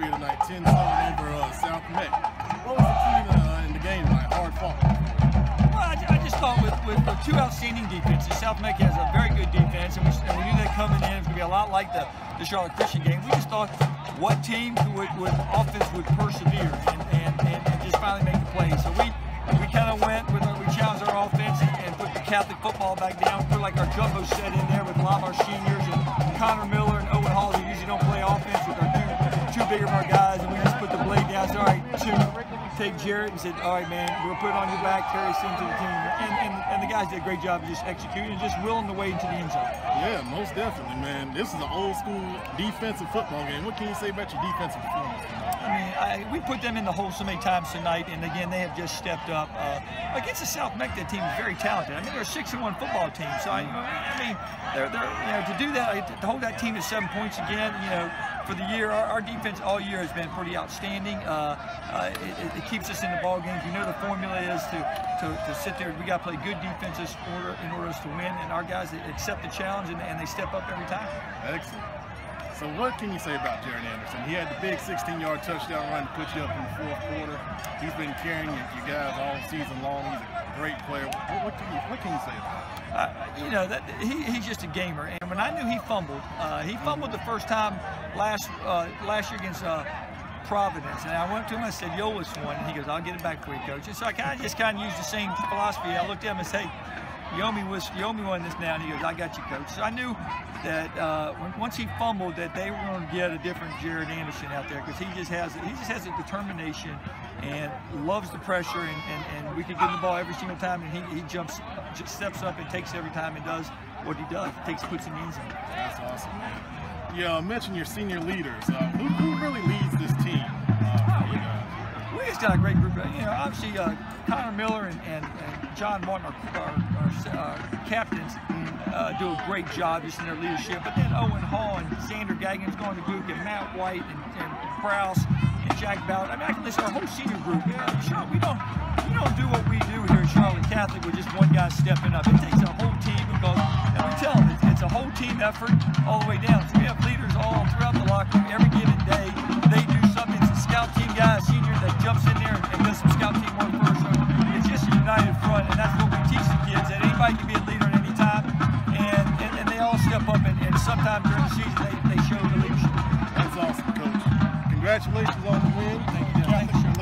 you tonight, 10 7 over uh, South Meck. What was the key uh, in the game tonight? Hard fought. Well, I, just thought with, with two outstanding defenses, South Meck has a very good defense, and we, and we knew that coming in it was going to be a lot like the, the Charlotte Christian game. We just thought what team would, would offense would persevere and, and, and, and just finally make the play. So we we kind of went with our, we challenged our offense and, and put the Catholic football back down. Put like our jumbo set in there with a lot of our seniors and Connor Miller and Owen Hall who usually don't play bigger of our guys, and we just put the blade down. Said, all right. Take Jared and said, all right, man, we'll put it on your back, carry us into the team. And, and, and the guys did a great job of just executing and just willing the way into the end zone. Yeah, most definitely, man. This is an old school defensive football game. What can you say about your defensive performance? I mean, I, we put them in the hole so many times tonight, and again, they have just stepped up. Uh, against the South Meck, that team is very talented. I mean, they're a 6 and 1 football team, so I, I mean, they're, they're, you know, to do that, to hold that team to seven points again, you know, for the year, our, our defense all year has been pretty outstanding. Uh, uh, it, it, keeps us in the ball games. You know the formula is to, to, to sit there. We got to play good defenses order in order to win, and our guys accept the challenge and, and they step up every time. Excellent. So what can you say about Jared Anderson? He had the big 16-yard touchdown run to put you up in the fourth quarter. He's been carrying you guys all season long. He's a great player. What, what, can, you, what can you say about him? Uh, you know, that he, he's just a gamer. And when I knew he fumbled, uh, he fumbled the first time last uh, last year against uh, Providence. And I went to him and I said, Yolis won. And he goes, I'll get it back for you, coach. And so I kind of just kind of used the same philosophy. I looked at him and said, hey, Yomi was Yomi won this now, and he goes, "I got you, coach." So I knew that uh, when, once he fumbled, that they were going to get a different Jared Anderson out there because he just has he just has a determination and loves the pressure, and, and, and we can give him the ball every single time, and he, he jumps, just steps up and takes every time and does what he does. Takes puts in. That's awesome, man. Yeah, I mentioned your senior leaders. Uh, who, who really leads this team? Uh, you guys? We just got a great group. You know, obviously uh, Connor Miller and, and John Martin, our, our, our uh, captains, uh, do a great job just in their leadership. But then Owen Hall and Xander Gaggins going to Gook and Matt White and, and and Jack Ballard. I mean, I can our whole senior group. Yeah, sure, we don't we don't do what we do here at Charlotte Catholic with just one guy stepping up. It takes a whole team because, and we tell them, it's, it's a whole team effort all the way down. So we have leaders all throughout the locker room every anybody can be a leader at any time, and, and, and they all step up, and, and during the season they, they show the leadership. That's awesome, Coach. Congratulations on the win. Thank you. Thank you.